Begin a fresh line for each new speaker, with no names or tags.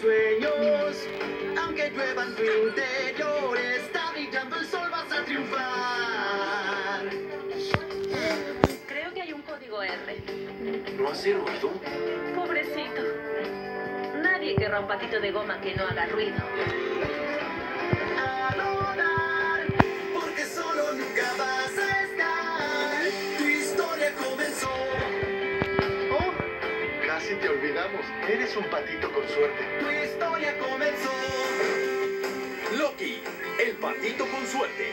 sueños, aunque lluevan tu interior, esta brillando el sol vas a triunfar.
Creo que hay un código R.
¿No has sido tú?
Pobrecito. Nadie querrá un patito de goma que no haga ruido.
Casi te olvidamos. Eres un patito con suerte.
Tu historia comenzó.
Loki, el patito con suerte.